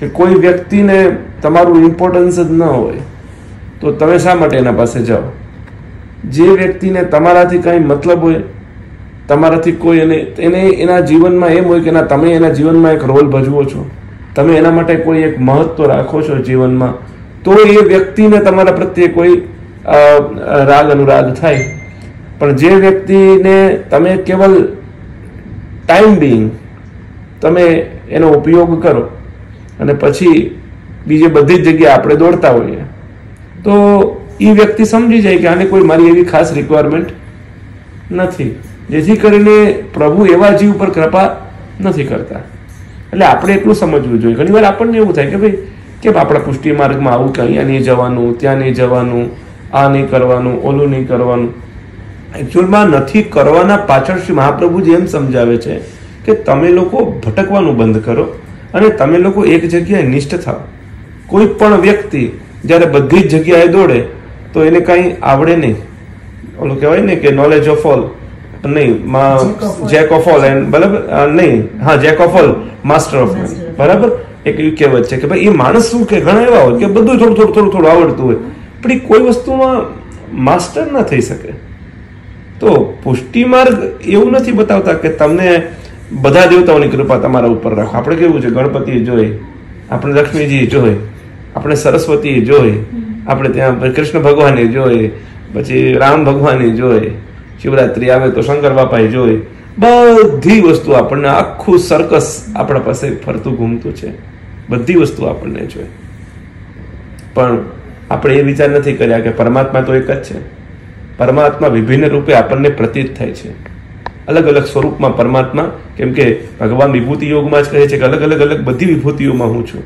કે કોઈ વ્યક્તિને તમારું ઇમ્પોર્ટન્સ જ ન હોય, તો તમે શા માટે એના પાસે જાઓ? જે વ્યક્તિને તમારાથી કાંઈ મતલબ હોય, તમારાથી કોઈ એને એને એના જીવનમાં એમ હોય કે ના, તમે એના જીવનમાં એક રોલ ભજવો છો, તમે એના માટે કોઈ એક મહત્વ રાખો છો જીવનમાં, તો એ વ્યક્તિને તમારા પ્રત્યે કોઈ રાગ અનુરાગ થાય. પણ જે વ્યક્તિને તમે કેવલ ટાઈમ બિંગ તમે એનો ઉપયોગ કરો અને પછી બીજે બધી જ જગ્યાએ આપણે દોડતા હોઈએ. તો એ વ્યક્તિ સમજી જાય કે આને કોઈ મારી એવી ખાસ રિક્વાયરમેન્ટ નથી. જેથી કરીને પ્રભુ એવા જીવ પર કૃપા નથી કરતા. એટલે આપણે એટલું સમજવું જોઈએ. ઘણીવાર આપણને એવું થાય કે ભાઈ કેમ આપણા પુષ્ટિ માર્ગમાં આવું કે અહીંયા નહીં જવાનું, ત્યાં નહીં જવાનું, આ નહીં કરવાનું, ઓલું નહીં કરવાનું. એકચ્યુઅલમાં નથી કરવાના પાછળ શ્રી મહાપ્રભુજી એમ સમજાવે છે કે તમે લોકો ભટકવાનું બંધ કરો. અને તમે લોકો એક જગ્યાએ નિષ્ઠ થાવ. કોઈ પણ વ્યક્તિ જ્યારે બધી જ જગ્યાએ દોડે તો એને કાંઈ આવડે નહીં. ઓલું કહેવાય ને કે નોલેજ ઓફ ઓલ નહીં જેક ઓફ ઓલ એન્ડ બરાબર? નહીં. હા jack of all master of બરાબર? એક એવી કહેવત છે કે ભાઈ એ માણસ શું કે? ઘણા એવા હોય કે બધું થોડું થોડું થોડું થોડું આવડતું હોય. પણ એ કોઈ વસ્તુમાં માસ્ટર ના થઈ શકે. તો પુષ્ટિ માર્ગ એવું નથી બતાવતા કે તમને બધા દેવતાઓની કૃપા તમારા ઉપર રાખો. આપણે કેવું છે? ગણપતિ જોઈ આપણે લક્ષ્મીજી જોઈ આપણે સરસ્વતી જોઈ આપણે ત્યાં કૃષ્ણ ભગવાને જોઈ પછી રામ ભગવાને જોઈ શિવરાત્રી આવે તો શંકર બાપાએ જોઈ બધી વસ્તુ આપણને આખું સર્કસ આપણા પાસે ફરતું ઘૂમતું છે. બધી વસ્તુ આપણને જોઈએ પણ આપણે એ વિચાર નથી કર્યા કે પરમાત્મા તો એક જ છે. પરમાત્મા વિભિન્ન રૂપે આપણને પ્રતીત થાય છે. અલગ અલગ સ્વરૂપમાં પરમાત્મા, કેમ કે ભગવાન વિભૂતિ યોગમાં જ કહે છે કે અલગ અલગ અલગ બધી વિભૂતિઓમાં હું છું.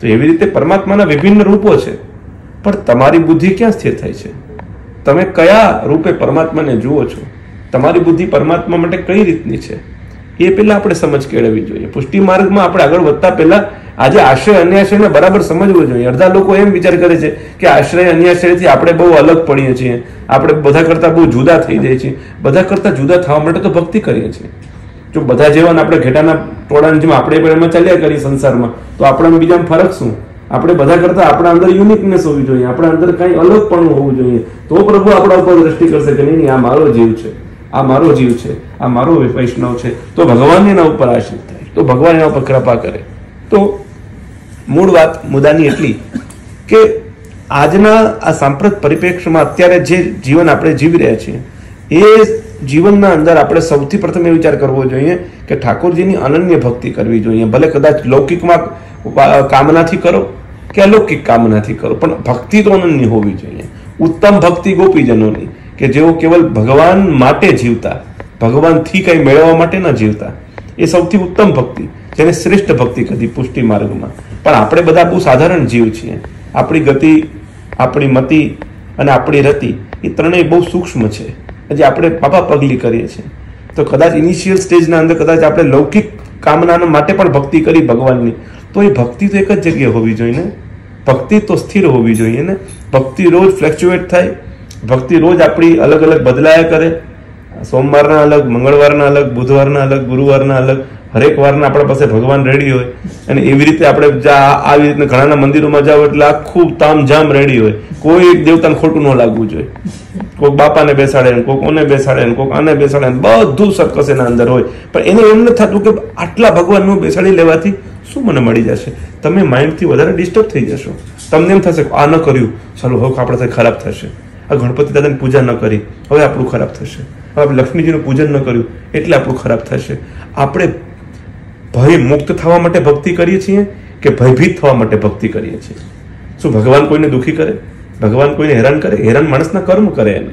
તો એવી રીતે પરમાત્માના વિભિન્ન રૂપો છે. પણ તમારી બુદ્ધિ ક્યાં સ્થિર થાય છે? તમે કયા રૂપે પરમાત્માને જુઓ છો? તમારી બુદ્ધિ પરમાત્મા માટે કઈ રીતની છે? એ પહેલા આપણે સમજ કેળવવી જોઈએ. પુષ્ટિ માર્ગમાં આપણે આગળ વધતા પહેલા આજે આશ્રય અન્યાશ્રયને બરાબર સમજવું જોઈએ. અડધા લોકો એમ વિચાર કરે છે કે આશ્રય અન્યાશ્રયથી આપણે બહુ અલગ પડીએ છીએ. આપણે બધા કરતાં બહુ જુદા થઈ જાય છે બધા કરતાં જુદા થવા માટે તો ભક્તિ કરીએ છીએ. જો બધા જેવા આપણે ઘેટાના ટોળાની જેમ આપણે પણ એમાં ચાલ્યા કરીએ સંસારમાં તો આપણા બીજામાં ફરક શું? આપણે બધા કરતા આપણા અંદર યુનિકનેસ હોવી જોઈએ. આપણા અંદર કાંઈ પણ હોવું જોઈએ. તો પ્રભુ આપણા ઉપર દ્રષ્ટિ કરશે કે નહીં, આ મારો જીવ છે. આ મારો જીવ છે. આ મારો વૈષ્ણવ છે. તો ભગવાન એના ઉપર આશ્રિત થાય. તો ભગવાન એના ઉપર કૃપા કરે. તો મૂળ વાત મુદ્દાની એટલી કે આજના આ સાંપ્રત પરિપ્રેક્ષમાં અત્યારે જે જીવન આપણે જીવી રહ્યા છીએ, એ જીવનના અંદર આપણે સૌથી પ્રથમ એ વિચાર કરવો જોઈએ કે ઠાકોરજીની અનન્ય ભક્તિ કરવી જોઈએ. ભલે કદાચ લૌકિકમાં કામનાથી કરો કે અલૌકિક કામનાથી કરો, પણ ભક્તિ તો અનન્ય હોવી જોઈએ. ઉત્તમ ભક્તિ ગોપીજનોની, કે જેઓ કેવલ ભગવાન માટે જીવતા ભગવાનથી કંઈ મેળવવા માટે ન જીવતા, એ સૌથી ઉત્તમ ભક્તિ, જેને શ્રેષ્ઠ ભક્તિ કદી પુષ્ટિ માર્ગમાં. પણ આપણે બધા બહુ સાધારણ જીવ છીએ. આપણી ગતિ આપણી મતિ અને આપણી રતિ, એ ત્રણેય બહુ સૂક્ષ્મ છે. હજી આપણે પાપા પગલી કરીએ છીએ. તો કદાચ ઇનિશિયલ સ્ટેજના અંદર કદાચ આપણે લૌકિક કામના માટે પણ ભક્તિ કરી ભગવાનની, તો એ ભક્તિ તો એક જ જગ્યાએ હોવી જોઈએ ને? ભક્તિ તો સ્થિર હોવી જોઈએ ને? ભક્તિ રોજ ફ્લેક્ચ્યુએટ થાય. ભક્તિ રોજ આપણી અલગ અલગ બદલાયા કરે. સોમવારના અલગ, મંગળવારના અલગ, બુધવારના અલગ, ગુરુવારના અલગ હરેક વારના આપણા પાસે ભગવાન રેડી હોય અને એવી રીતે આપણે આવી રીતના ઘણાના મંદિરોમાં જાવ એટલે આખું તામઝામ રેડી હોય. કોઈ એક દેવતાને ખોટું ન લાગવું જોઈએ. કોઈક બાપાને બેસાડે ને કોઈક ઓને બેસાડે ને કોઈક આને બેસાડે ને બધું સરકસ એના અંદર હોય. પણ એને એમ નથી થતું કે આટલા ભગવાનનું બેસાડી લેવાથી શું મને મળી જશે? તમે માઇન્ડથી વધારે ડિસ્ટર્બ થઈ જશો. તમને એમ થશે આ ન કર્યું. ચાલો, હવે સાથે ખરાબ થશે. આ ગણપતિ દાદાની પૂજા ન કરી. હવે આપણું ખરાબ થશે. હવે લક્ષ્મીજીનું પૂજન ન કર્યું એટલે આપણું ખરાબ થશે. આપણે ભય મુક્ત થવા માટે ભક્તિ કરીએ છીએ કે ભયભીત થવા માટે ભક્તિ કરીએ છીએ? શું ભગવાન કોઈને દુખી કરે? ભગવાન કોઈને હેરાન કરે? હેરાન માણસના કર્મ કરે એને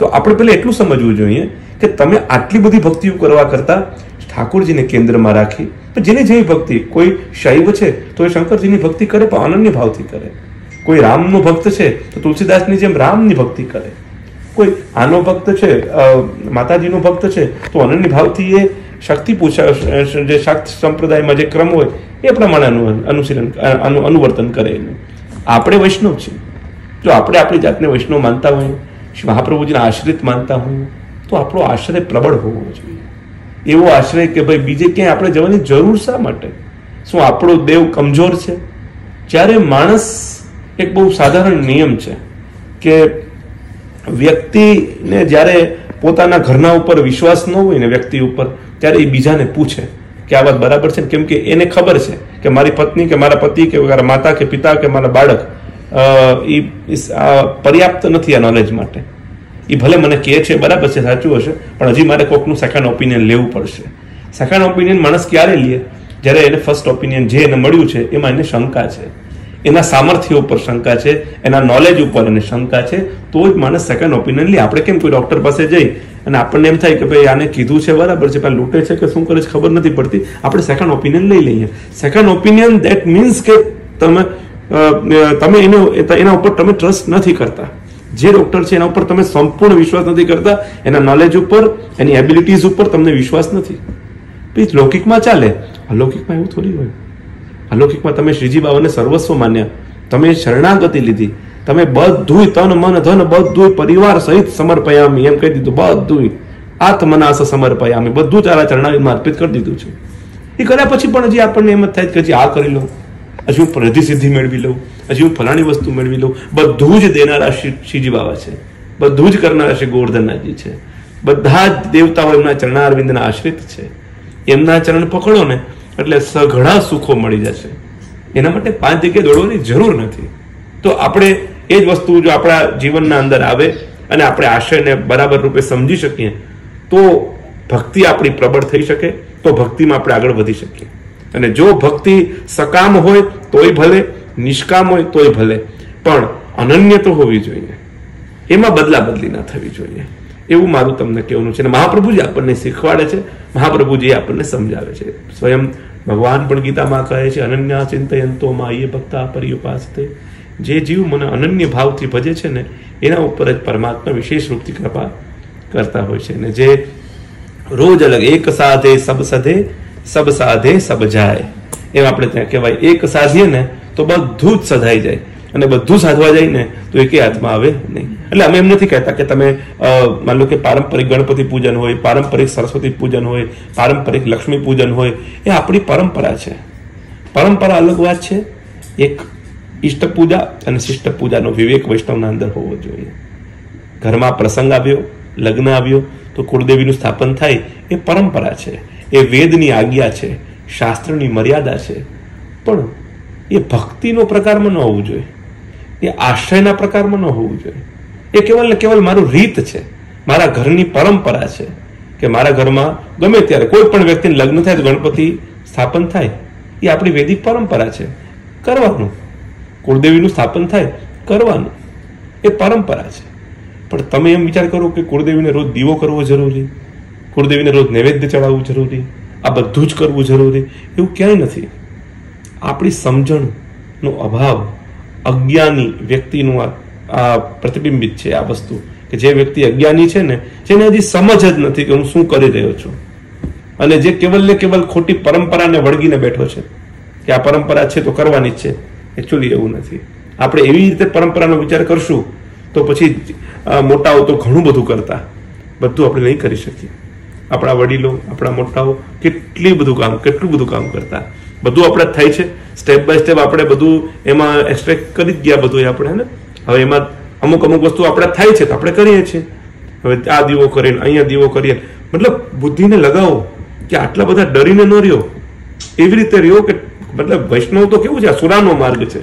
તો આપણે પહેલાં એટલું સમજવું જોઈએ કે તમે આટલી બધી ભક્તિઓ કરવા કરતાં ઠાકોરજીને કેન્દ્રમાં રાખી, તો જેને જેવી ભક્તિ, કોઈ શૈવ છે તો એ શંકરજીની ભક્તિ કરે પણ અનન્ય ભાવથી કરે. કોઈ રામનો ભક્ત છે તો તુલસીદાસની જેમ રામની ભક્તિ કરે. કોઈ આનો ભક્ત છે માતાજીનો ભક્ત છે તો અનન્ય ભાવથી એ શક્તિ પૂછા, જે શાક્ત સંપ્રદાયમાં જે ક્રમ હોય, એ પ્રમાણે અનુ- અનુશીલન અનુવર્તન કરે એનું. આપણે વૈષ્ણવ છીએ. જો આપણે આપણી જાતને વૈષ્ણવ માનતા હોઈએ મહાપ્રભુજીના આશ્રિત માનતા હોઈએ તો આપણો આશ્રય પ્રબળ હોવો જોઈએ. એવો આશ્રય કે ભાઈ બીજે ક્યાંય આપણે જવાની જરૂર શા માટે? શું આપણો દેવ કમજોર છે? જ્યારે માણસ એક બહુ સાધારણ નિયમ છે કે વ્યક્તિને જ્યારે પોતાના ઘરના ઉપર વિશ્વાસ ન હોય ને વ્યક્તિ ઉપર ત્યારે એ બીજાને પૂછે કે આ વાત બરાબર છે કેમ કે એને ખબર છે કે મારી પત્ની કે મારા પતિ કે મારા માતા કે પિતા કે મારા બાળક પર્યાપ્ત નથી આ નોલેજ માટે. એ ભલે મને કહે છે, બરાબર છે, સાચું હશે, પણ હજી મારે કોકનું સેકન્ડ ઓપિનિયન લેવું પડશે. સેકન્ડ ઓપિનિયન માણસ ક્યારે લે? જ્યારે એને ફર્સ્ટ ઓપિનિયન જે એને મળ્યું છે, એમાં એને શંકા છે. એના સામર્થ્ય ઉપર શંકા છે, એના નોલેજ ઉપર એને શંકા છે, તો જ માણસ સેકન્ડ ઓપિનિયન લે. આપણે કેમ કોઈ ડોક્ટર પાસે જઈ અને આપણને એમ થાય કે ભાઈ આને કીધું છે બરાબર છે, પણ લૂંટે છે કે શું કરે છે ખબર નથી પડતી. આપણે સેકન્ડ ઓપિનિયન લઈ લઈએ. સેકન્ડ ઓપિનિયન દેટ મીન્સ કે તમે તમે એને, એના ઉપર તમે ટ્રસ્ટ નથી કરતા. જે ડોક્ટર છે એના ઉપર તમે સંપૂર્ણ વિશ્વાસ નથી કરતા. એના નોલેજ ઉપર, એની એબિલિટીઝ ઉપર તમને વિશ્વાસ નથી. પછી લૌકિકમાં ચાલે. અલૌકિકમાં એવું થોડી હોય. અલૌકિકમાં તમે શ્રીજી બાબાને સર્વસ્વ માન્યા. તમે શરણાગતિ લીધી. તમે બધું તન, મન, ધન બધું પરિવાર સહિત સમર્પયામી. એમ કહી દીધું બધું આત્મનાશ સમર્પયામી. બધું તારા ચરણામાં અર્પિત કરી દીધું છે. એ કર્યા પછી પણ હજી આપણને એમ જ થાય કે હજી આ કરી લઉં. હજી હું પ્રધિ સિદ્ધિ મેળવી લઉં. હજી હું ફલાણી વસ્તુ મેળવી લઉં. બધું જ દેનારા શ્રીજી બાબા છે. બધું જ કરનારા શ્રી ગોવર્ધનનાથજી છે. બધા જ દેવતાઓ એમના ચરણારવિંદના આશ્રિત છે. એમના ચરણ પકડો ને, એટલે સઘળા સુખો મળી જશે. એના માટે પાંચ જગ્યાએ દોડવાની જરૂર નથી. તો આપણે એ જ વસ્તુ જો આપણા જીવનના અંદર આવે અને આપણે આશયને બરાબર રૂપે સમજી શકીએ, તો ભક્તિ આપણી પ્રબળ થઈ શકે, તો ભક્તિમાં આપણે આગળ વધી શકીએ. અને જો ભક્તિ સકામ હોય, તોય ભલે, નિષ્કામ હોય, તોય ભલે, પણ અનન્ય તો હોવી જોઈએ. એમાં બદલા બદલી ના થવી જોઈએ. એવું મારું તમને કહેવાનું છે. અને મહાપ્રભુજી આપણને શીખવાડે છે. મહાપ્રભુજી આપણને સમજાવે છે. સ્વયં ભગવાન પણ ગીતામાં કહે છે, અનન્ય ચિંતયંતોમાં એ ભક્તા પર્યુપાસતે. જે જીવ મને અનન્ય ભાવથી ભજે છે ને, એના ઉપર જ પરમાત્મા વિશેષ રૂપથી કૃપા કરતા હોય છે ને, જે રોજ અલગ એક સાધે સબ સધે, સબ સાધે સબ જાય. એમ આપણે ત્યાં કહેવાય, એક સાધીએ ને તો બધું જ સધાઈ જાય. અને બધું સાધવા જાય ને, તો એકે હાથમાં આવે નહીં. એટલે અમે એમ નથી કહેતા કે તમે માન લો કે પારંપરિક ગણપતિ પૂજન હોય, પારંપરિક સરસ્વતી પૂજન હોય, પારંપરિક લક્ષ્મી પૂજન હોય, એ આપણી પરંપરા છે. પરંપરા અલગ વાત છે. એક ઈષ્ટ પૂજા અને શિષ્ટ પૂજાનો વિવેક વૈષ્ણવના અંદર હોવો જોઈએ. ઘરમાં પ્રસંગ આવ્યો, લગ્ન આવ્યો, તો કુળદેવીનું સ્થાપન થાય, એ પરંપરા છે. એ વેદની આજ્ઞા છે. શાસ્ત્રની મર્યાદા છે. પણ એ ભક્તિનો પ્રકારમાં ન હોવું જોઈએ. એ આશ્રયના પ્રકારમાં ન હોવું જોઈએ. એ કેવલ ને કેવલ મારું રીત છે. મારા ઘરની પરંપરા છે કે મારા ઘરમાં ગમે ત્યારે કોઈ પણ વ્યક્તિને લગ્ન થાય તો ગણપતિ સ્થાપન થાય. એ આપણી વૈદિક પરંપરા છે. કરવાનું. કુળદેવીનું સ્થાપન થાય, કરવાનું. એ પરંપરા છે. પણ તમે એમ વિચાર કરો કે કુળદેવીને રોજ દીવો કરવો જરૂરી? કુળદેવીને રોજ નૈવેદ્ય ચડાવવું જરૂરી? આ બધું જ કરવું જરૂરી? એવું ક્યાંય નથી. આપણી સમજણનો અભાવ અજ્ઞાની વ્યક્તિનું આ પ્રતિબિંબિત છે આ વસ્તુ. કે જે વ્યક્તિ અજ્ઞાની છે ને, જેને હજી સમજ જ નથી કે હું શું કરી રહ્યો છું. અને જે કેવલ ને કેવલ ખોટી પરંપરાને વળગીને બેઠો છે. કે આ પરંપરા છે તો કરવાની જ છે. એકચ્યુઅલી એવું નથી. આપણે એવી રીતે પરંપરાનો વિચાર કરશું, તો પછી મોટાઓ તો ઘણું બધું કરતા. બધું આપણે નહીં કરી શકીએ. આપણા વડીલો, આપણા મોટાઓ કેટલી બધું કામ, કેટલું બધું કામ કરતા. બધું આપણે થાય છે. સ્ટેપ બાય સ્ટેપ આપણે બધું એમાં એક્સપેક્ટ કરી જ ગયા બધું આપણે ને? હવે એમાં અમુક અમુક વસ્તુ આપણે થાય છે તો આપણે કરીએ છીએ. હવે આ દીવો કરીને, અહીંયા દીવો કરીએ. મતલબ બુદ્ધિને લગાવો કે આટલા બધા ડરીને ન રહ્યો. એવી રીતે રહ્યો કે મતલબ વૈષ્ણવ તો કેવું છે સુરાનો માર્ગ છે.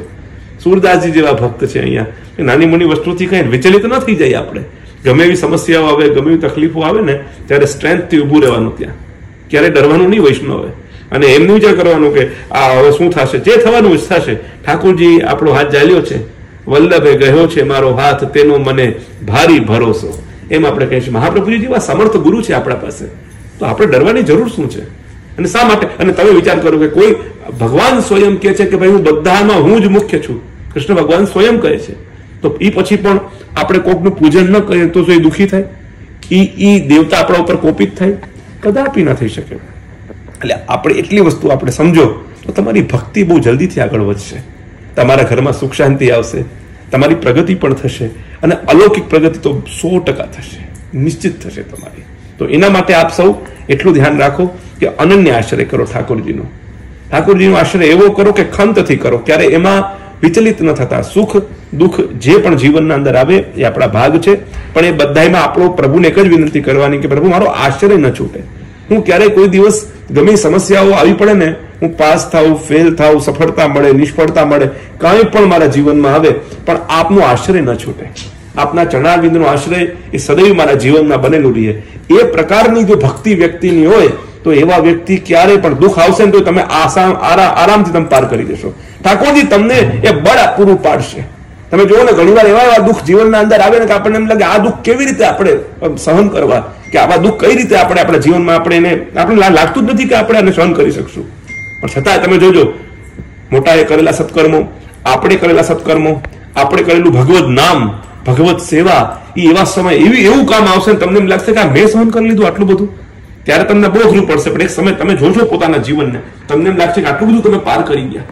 સુરદાસજી જેવા ભક્ત છે અહીંયા. નાની મોટી વસ્તુથી કઈ વિચલિત ન થઈ જાય આપણે. ગમે એવી સમસ્યાઓ આવે, ગમે એવી તકલીફો આવે ને, ત્યારે સ્ટ્રેન્થથી ઊભું રહેવાનું ત્યાં. ક્યારે ડરવાનું નહીં વૈષ્ણવે. અને એમનું વિચાર કરવાનું કે આ હવે શું થશે? જે થવાનું થશે. ઠાકોરજી આપણો હાથ ચાલ્યો છે. વલ્લભે ગયો છે, મારો હાથ તેનો મને ભારી ભરોસો. એમ આપણે કહીશું મહાપ્રભુજી જેવા સમર્થ ગુરુ છે આપણા પાસે. તો આપણે ડરવાની જરૂર શું છે? અને શા માટે? અને તમે વિચાર કરો કે કોઈ ભગવાન સ્વયં કહે છે કે ભાઈ, હું બધામાં હું જ મુખ્ય છું. કૃષ્ણ ભગવાન સ્વયં કહે છે. તો એ પછી પણ આપણે કોકનું પૂજન ન કરીએ તો એ દુઃખી થાય? એ દેવતા આપણા ઉપર કોપિત થાય? કદાપી ન થઈ શકે. એટલે આપણે એટલી વસ્તુ આપણે સમજો, તો તમારી ભક્તિ બહુ જલ્દીથી આગળ વધશે. તમારા ઘરમાં સુખ શાંતિ આવશે, તમારી પ્રગતિ પણ થશે, અને અલૌકિક પ્રગતિ તો સો ટકા થશે, નિશ્ચિત થશે તમારી. તો એના માટે આપ સૌ એટલું ધ્યાન રાખો કે અનન્ય આશ્રય કરો ઠાકોરજીનો. ઠાકોરજીનો આશ્રય એવો કરો કે ખંતથી કરો, ક્યારે એમાં વિચલિત ન થતા. સુખ, દુઃખ જે પણ જીવનના અંદર આવે એ આપણા ભાગ છે, પણ એ બધામાં આપણો પ્રભુને એક જ વિનંતી કરવાની કે પ્રભુ મારો આશ્રય ન છૂટે. હું ક્યારેય કોઈ દિવસ ગમે સમસ્યાઓ આવી પડે ને, હું પાસ થાઉં ફેલ થાઉં, સફળતા મળે, નિષ્ફળતા મળે, કાંઈ પણ મારા જીવનમાં આવે, પણ આપનો આશ્રય ન છૂટે. આપના ચરણારવિંદનો આશ્રય એ સદૈવ મારા જીવનમાં બનેલું રહે. એ પ્રકારની જો ભક્તિ વ્યક્તિની હોય, તો એવા વ્યક્તિ ક્યારે પણ દુઃખ આવશે ને તો તમે આસામ આરા- આરામથી તમે પાર કરી દેશો. ઠાકોરજી તમને એ બળ પૂરું પાડશે. તમે જુઓ ને, ઘણીવાર એવા એવા દુઃખ જીવનના અંદર આવે ને કે આપણને એમ લાગે, આ દુઃખ કેવી રીતે આપણે સહન કરવા? કે આવા દુઃખ કઈ રીતે આપણે આપણા જીવનમાં આપણે એને આપણે લાગતું જ નથી કે આપણે આને સહન કરી શકશું. પણ છતાંય તમે જોજો, મોટાએ કરેલા સત્કર્મો, આપણે કરેલા સત્કર્મો, આપણે કરેલું ભગવત નામ ભગવત સેવા એ એવા સમય એવી એવું કામ આવશે તમને એમ લાગશે કે મેં સહન કરી લીધું આટલું બધું. ત્યારે તમને બહુ અઘરું પડશે, પણ એક સમય તમે જોજો પોતાના જીવનને. તમને એમ લાગશે કે આટલું બધું તમે પાર કરી ગયા.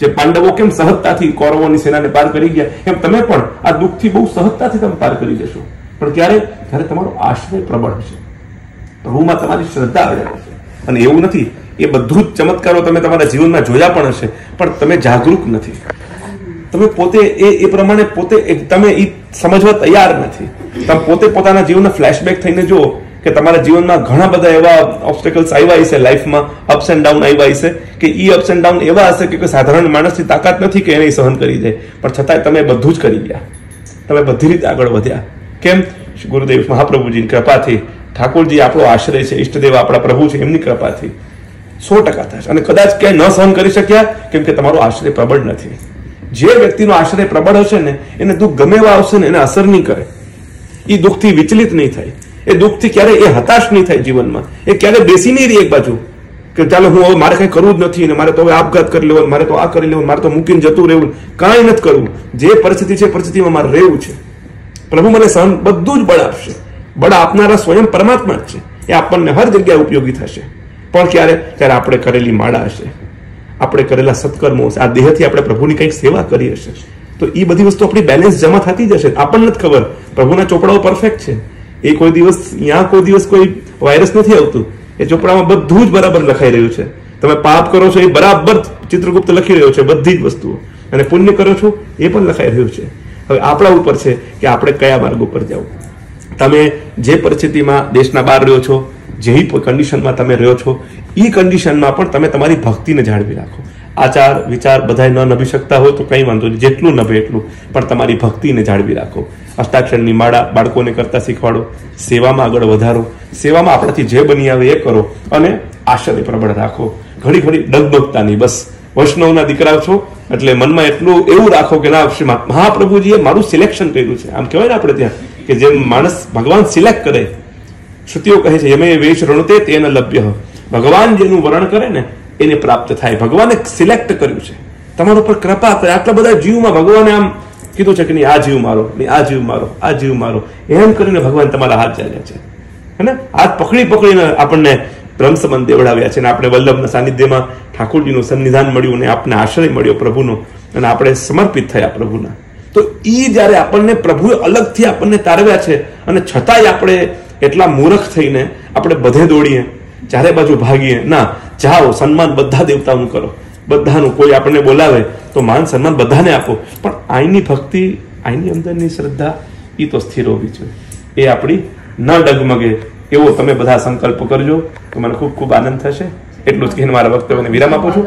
જે પાંડવો કેમ સહજતાથી કૌરવોની સેનાને પાર કરી ગયા? એમ તમે પણ આ દુઃખથી બહુ સહજતાથી તમે પાર કરી જશો. પણ ત્યારે જ્યારે તમારો આશ્રય પ્રબળ હશે પ્રભુમાં તમારી શ્રદ્ધા આવે હશે અને એવું નથી, એ બધું જ ચમત્કારો તમે તમારા જીવનમાં જોયા પણ હશે, પણ તમે જાગૃત નથી. તમે પોતે એ એ પ્રમાણે પોતે તમે એ સમજવા તૈયાર નથી. તમે પોતે પોતાના જીવનના ફ્લેશબેક થઈને જુઓ કે તમારા જીવનમાં ઘણા બધા એવા ઓબ્સ્ટેકલ્સ આવ્યા હશે લાઈફમાં અપ્સ એન્ડ ડાઉન આવ્યા હશે, કે એ અપ્સ એન્ડ ડાઉન એવા હશે કે કોઈ સાધારણ માણસની તાકાત નથી કે એને સહન કરી દે પણ છતાંય તમે બધું જ કરી ગયા. તમે બધી રીતે આગળ વધ્યા. કેમ? ગુરુદેવ મહાપ્રભુજીની કૃપાથી ઠાકોરજી આપણો આશ્રય છે, ઈષ્ટદેવ આપણા પ્રભુ છે, એમની કૃપાથી. સો ટકા થશે અને કદાચ ક્યાંય ન સહન કરી શક્યા, કેમ કે તમારો આશ્રય પ્રબળ નથી. જે વ્યક્તિનો આશ્રય પ્રબળ હશે ને, એને દુઃખ ગમે એવા આવશે ને, એને અસર નહીં કરે. એ દુઃખથી વિચલિત નહીં થાય. એ દુઃખથી ક્યારે એ હતાશ નહીં થાય જીવનમાં. એ ક્યારે બેસી નહીં રહી એક બાજુ. કે ચાલો હું હવે મારે કઈ કરવું જ નથી ને, મારે તો હવે આપઘાત કરી લેવો મારે તો આ કરી લેવું મારે તો મૂકીને જતું રહેવું કાંઈ નથી કરવું. જે પરિસ્થિતિ છે પરિસ્થિતિમાં મારે રહેવું છે. પ્રભુ મને સહન બધું જ બળ આપશે. બળ આપનારા સ્વયં પરમાત્મા જ છે. એ આપણને હર જગ્યાએ ઉપયોગી થશે. પણ ક્યારે? ત્યારે આપણે કરેલી માળા હશે. આપણે કરેલા સત્કર્મો હશે. આ દેહથી આપણે પ્રભુની કંઈક સેવા કરી હશે. તો એ બધી વસ્તુ આપણી બેલેન્સ જમા થતી જશે. આપણને જ ખબર. પ્રભુના ચોપડાઓ પરફેક્ટ છે. એ કોઈ દિવસ ત્યાં કોઈ દિવસ કોઈ વાયરસ નથી આવતું. એ ચોપડામાં બધું જ બરાબર લખાઈ રહ્યું છે. તમે પાપ કરો છો એ બરાબર ચિત્રગુપ્ત લખી રહ્યો છે બધી જ વસ્તુઓ. અને પુણ્ય કરો છો એ પણ લખાઈ રહ્યું છે. હવે આપણા ઉપર છે કે આપણે કયા માર્ગ ઉપર જવું? તમે જે પરિસ્થિતિમાં દેશના બહાર રહ્યો છો, જે કન્ડિશનમાં તમે રહ્યો છો એ કન્ડિશનમાં પણ તમે તમારી ભક્તિને જાળવી રાખો. આચાર, વિચાર બધા ન નભી શકતા હોય તો કંઈ વાંધો નહીં, જેટલું નભે એટલું. પણ તમારી ભક્તિને જાળવી રાખો. અષ્ટાક્ષરની માળા બાળકોને કરતા શીખવાડો, સેવામાં આગળ વધારો, સેવામાં આપણાથી જે બની આવે એ કરો અને આશ્રય પ્રબળ રાખો. ઘડી ઘડી ડગમગતા નહીં, બસ. વૈષ્ણવના દીકરા છો એટલે મનમાં એટલું એવું રાખો કે ના, શ્રી મહાપ્રભુજીએ મારું સિલેક્શન કર્યું છે. આમ કહેવાય ને આપણે ત્યાં, કે જેમ માણસ ભગવાન સિલેક્ટ કરે, શ્રુતિઓ કહે છે, યમે વેશ રણતે તેને લભ્ય. ભગવાન જેનું વર્ણન કરે ને, એને પ્રાપ્ત થાય. ભગવાને સિલેક્ટ કર્યું છે. તમારા ઉપર કૃપા કરે. આટલા બધા જીવમાં ભગવાને આમ કીધું છે કે નહીં, આ જીવ મારો, નહીં, આ જીવ મારો, આ જીવ મારો. એમ કરીને ભગવાન તમારા હાથ ચાલ્યા છે. હે હાથ પકડી પકડીને આપણને બ્રહ્મ દેવડાવ્યા છે અને આપણે વલ્લભના સાનિધ્યમાં ઠાકોરજીનું સન્નિધાન મળ્યું અને આપણને આશ્રય મળ્યો પ્રભુનો અને આપણે સમર્પિત થયા પ્રભુના. તો એ જ્યારે આપણને પ્રભુએ અલગથી આપણને તારવ્યા છે અને છતાંય આપણે એટલા મૂર્ખ થઈને આપણે બધે દોડીએ, ચારે બાજુ ભાગીએ, ના, જાઓ, સન્માન બધા દેવતાઓનું કરો. બધાનું કોઈ આપણને બોલાવે તો માન સન્માન બધાને આપો. પણ આઈની ભક્તિ, આઈની અંદરની શ્રદ્ધા એ તો સ્થિર હોવી જોઈએ. એ આપણી ન ડગમગે. એવો તમે બધા સંકલ્પ કરજો તો મને ખૂબ ખૂબ આનંદ થશે. એટલું જ કહીને મારા વક્તવ્યને વિરામ આપું છું.